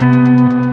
Música